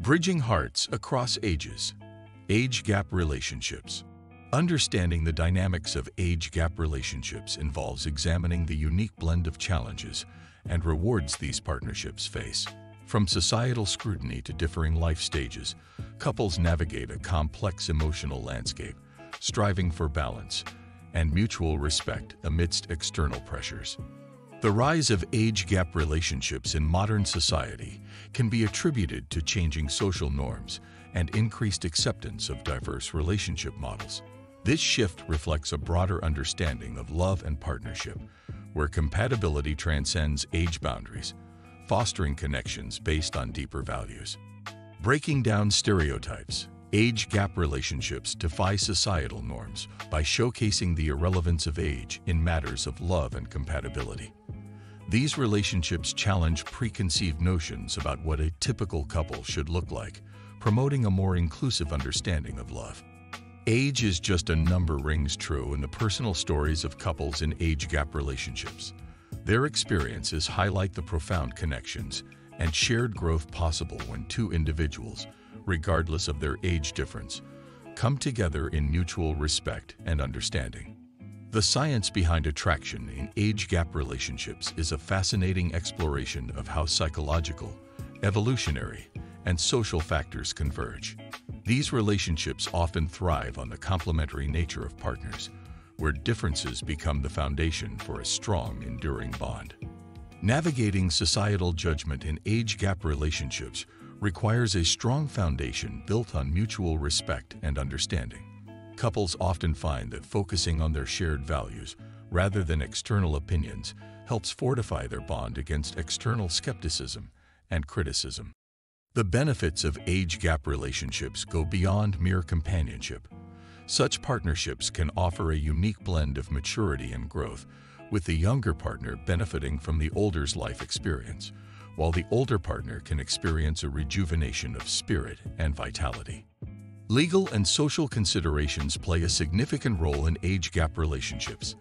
Bridging hearts across ages. Age gap relationships. Understanding the dynamics of age gap relationships involves examining the unique blend of challenges and rewards these partnerships face. From societal scrutiny to differing life stages, couples navigate a complex emotional landscape, striving for balance and mutual respect amidst external pressures. The rise of age gap relationships in modern society can be attributed to changing social norms and increased acceptance of diverse relationship models. This shift reflects a broader understanding of love and partnership, where compatibility transcends age boundaries, fostering connections based on deeper values. Breaking down stereotypes, age gap relationships defy societal norms by showcasing the irrelevance of age in matters of love and compatibility. These relationships challenge preconceived notions about what a typical couple should look like, promoting a more inclusive understanding of love. Age is just a number rings true in the personal stories of couples in age gap relationships. Their experiences highlight the profound connections and shared growth possible when two individuals, regardless of their age difference, come together in mutual respect and understanding. The science behind attraction in age gap relationships is a fascinating exploration of how psychological, evolutionary, and social factors converge. These relationships often thrive on the complementary nature of partners, where differences become the foundation for a strong, enduring bond. Navigating societal judgment in age gap relationships requires a strong foundation built on mutual respect and understanding. Couples often find that focusing on their shared values rather than external opinions helps fortify their bond against external skepticism and criticism. The benefits of age gap relationships go beyond mere companionship. Such partnerships can offer a unique blend of maturity and growth, with the younger partner benefiting from the older's life experience, while the older partner can experience a rejuvenation of spirit and vitality. Legal and social considerations play a significant role in age gap relationships.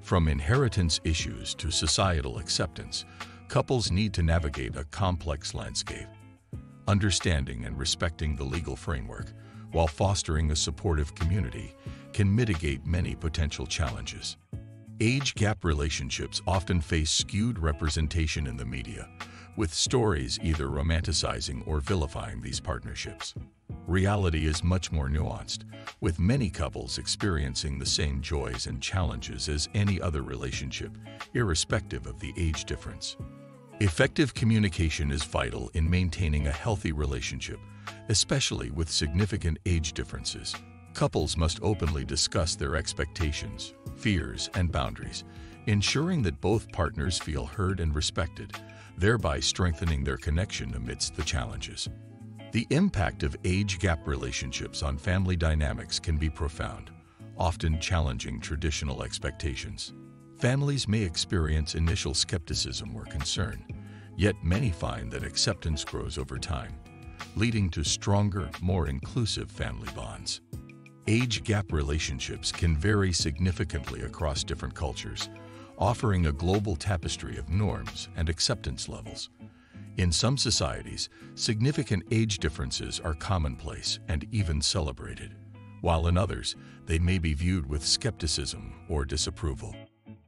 From inheritance issues to societal acceptance, couples need to navigate a complex landscape. Understanding and respecting the legal framework, while fostering a supportive community, can mitigate many potential challenges. Age gap relationships often face skewed representation in the media, with stories either romanticizing or vilifying these partnerships. Reality is much more nuanced, with many couples experiencing the same joys and challenges as any other relationship, irrespective of the age difference. Effective communication is vital in maintaining a healthy relationship, especially with significant age differences. Couples must openly discuss their expectations, fears, and boundaries, ensuring that both partners feel heard and respected, thereby strengthening their connection amidst the challenges. The impact of age gap relationships on family dynamics can be profound, often challenging traditional expectations. Families may experience initial skepticism or concern, yet many find that acceptance grows over time, leading to stronger, more inclusive family bonds. Age gap relationships can vary significantly across different cultures, offering a global tapestry of norms and acceptance levels. In some societies, significant age differences are commonplace and even celebrated, while in others, they may be viewed with skepticism or disapproval.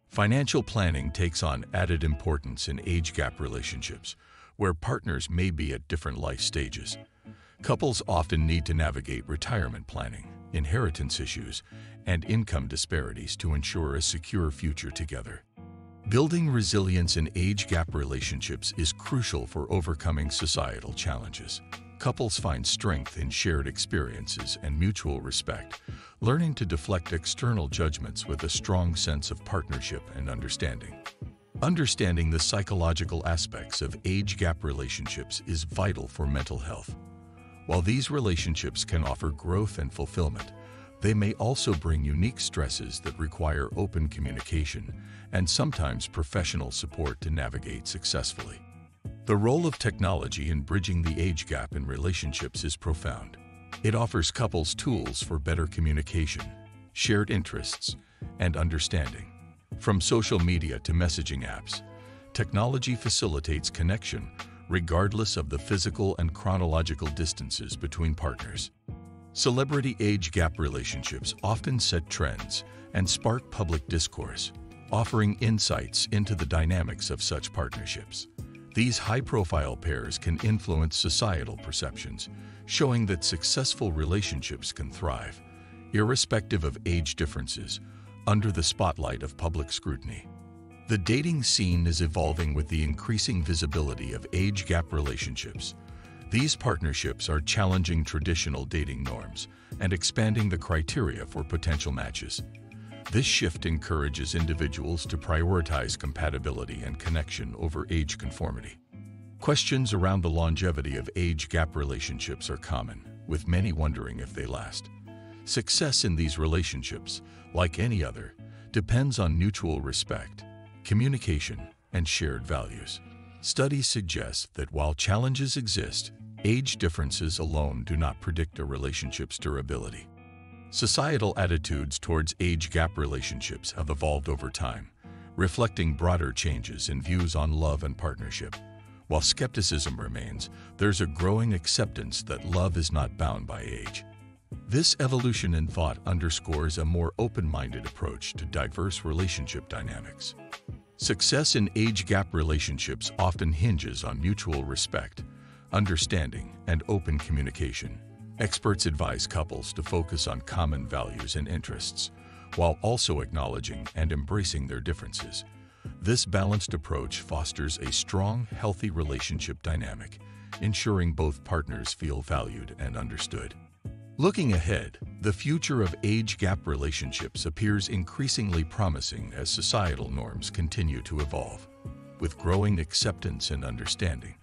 Financial planning takes on added importance in age gap relationships, where partners may be at different life stages. Couples often need to navigate retirement planning, inheritance issues, and income disparities to ensure a secure future together. Building resilience in age gap relationships is crucial for overcoming societal challenges. Couples find strength in shared experiences and mutual respect, learning to deflect external judgments with a strong sense of partnership and understanding. Understanding the psychological aspects of age gap relationships is vital for mental health. While these relationships can offer growth and fulfillment, they may also bring unique stresses that require open communication and sometimes professional support to navigate successfully. The role of technology in bridging the age gap in relationships is profound. It offers couples tools for better communication, shared interests, and understanding. From social media to messaging apps, technology facilitates connection regardless of the physical and chronological distances between partners. Celebrity age gap relationships often set trends and spark public discourse, offering insights into the dynamics of such partnerships. These high-profile pairs can influence societal perceptions, showing that successful relationships can thrive, irrespective of age differences, under the spotlight of public scrutiny. The dating scene is evolving with the increasing visibility of age gap relationships. These partnerships are challenging traditional dating norms and expanding the criteria for potential matches. This shift encourages individuals to prioritize compatibility and connection over age conformity. Questions around the longevity of age gap relationships are common, with many wondering if they last. Success in these relationships, like any other, depends on mutual respect, communication, and shared values. Studies suggest that while challenges exist, age differences alone do not predict a relationship's durability. Societal attitudes towards age gap relationships have evolved over time, reflecting broader changes in views on love and partnership. While skepticism remains, there's a growing acceptance that love is not bound by age. This evolution in thought underscores a more open-minded approach to diverse relationship dynamics. Success in age gap relationships often hinges on mutual respect, understanding, and open communication. Experts advise couples to focus on common values and interests, while also acknowledging and embracing their differences. This balanced approach fosters a strong, healthy relationship dynamic, ensuring both partners feel valued and understood. Looking ahead, the future of age gap relationships appears increasingly promising as societal norms continue to evolve. With growing acceptance and understanding,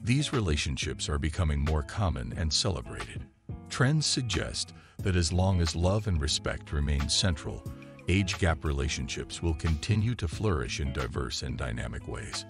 these relationships are becoming more common and celebrated. Trends suggest that as long as love and respect remain central, age gap relationships will continue to flourish in diverse and dynamic ways.